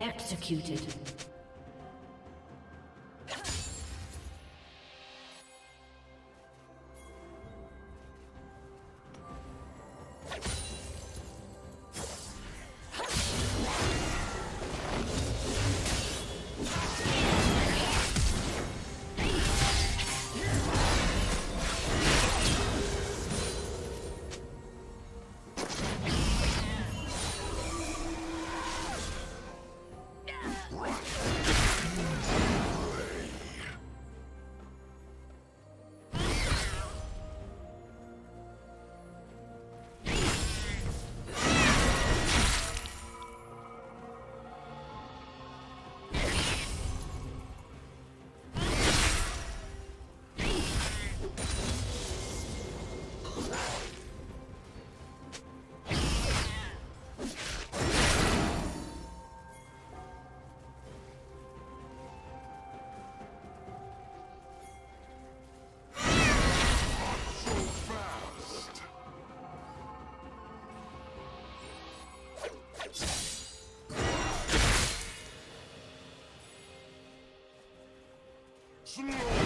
Executed. Slow!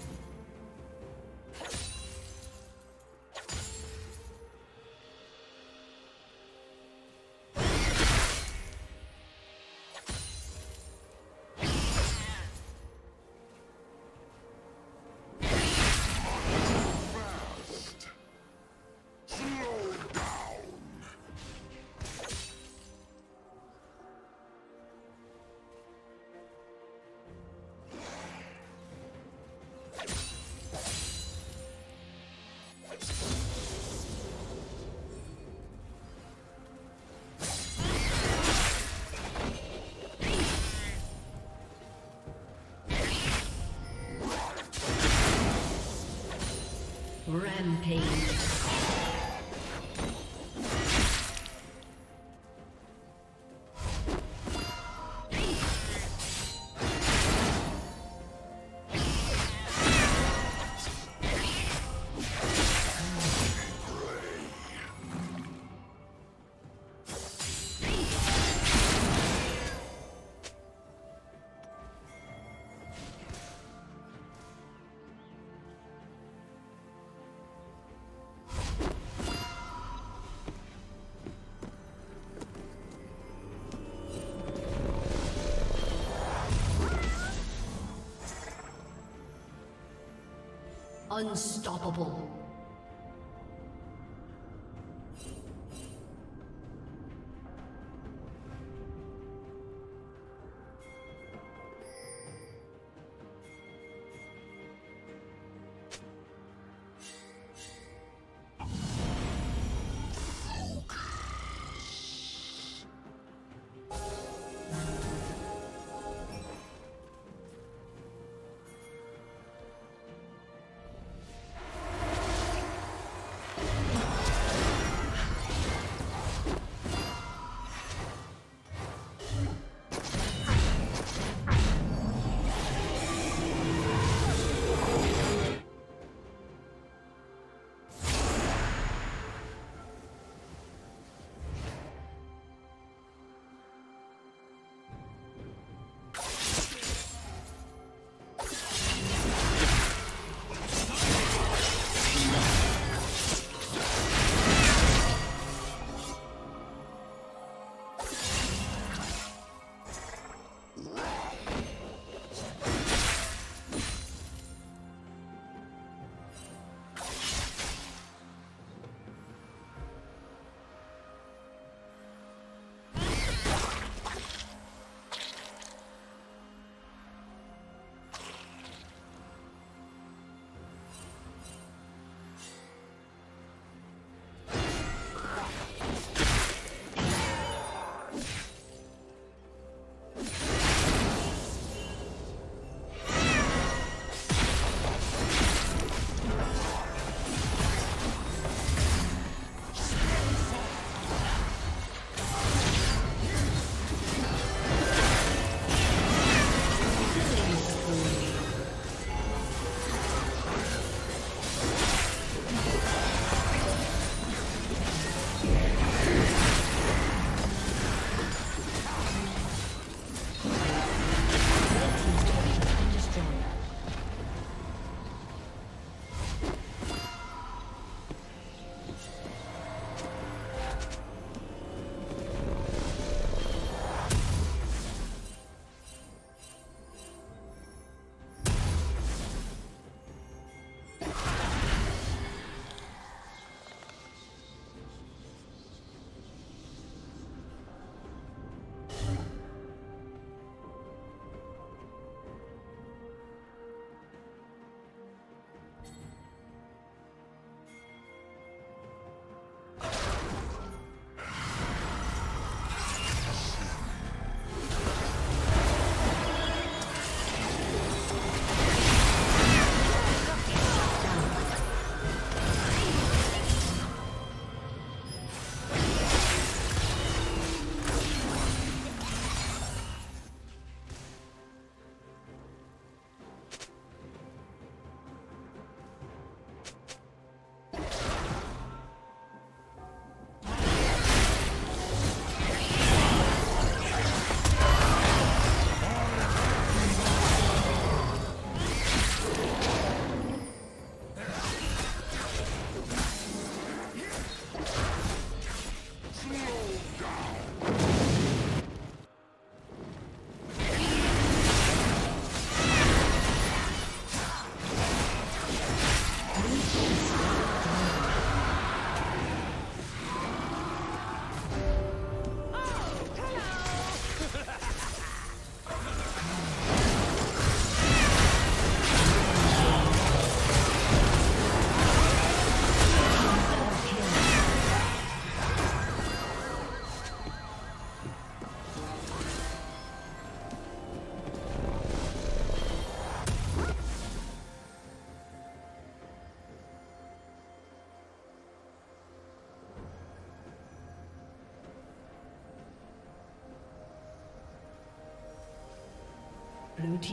Rampage. Unstoppable.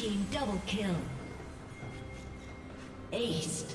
Team double kill. Aced.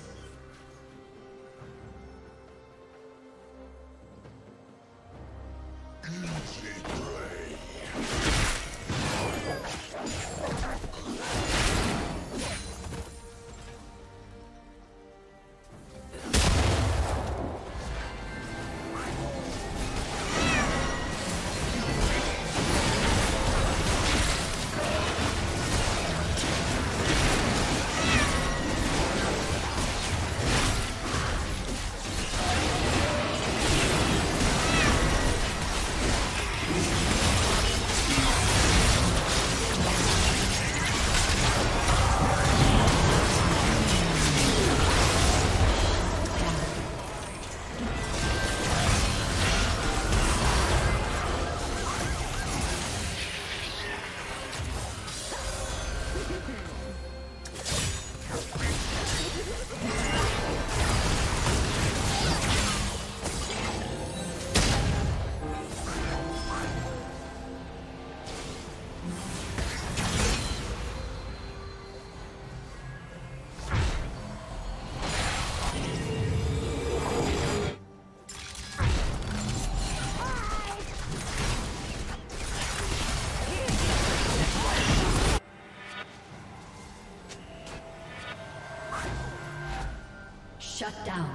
Shut down.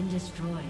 Destroyed.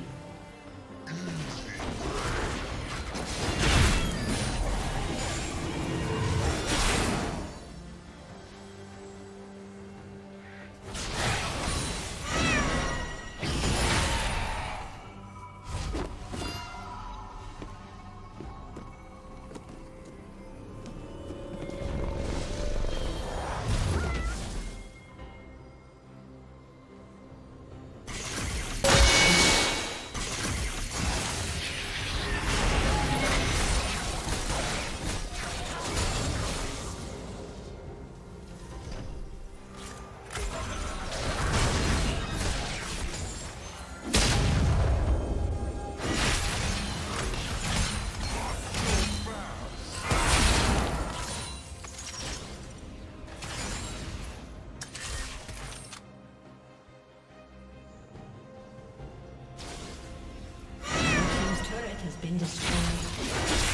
Thank you.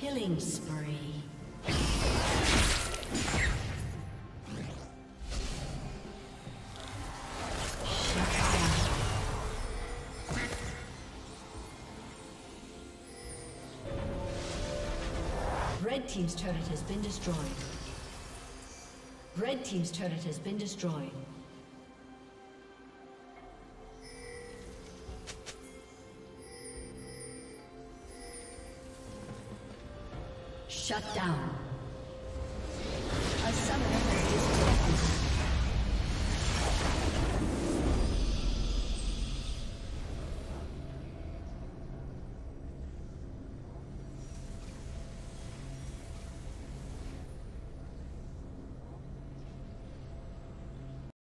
Killing spree. Red Team's turret has been destroyed. Red Team's turret has been destroyed.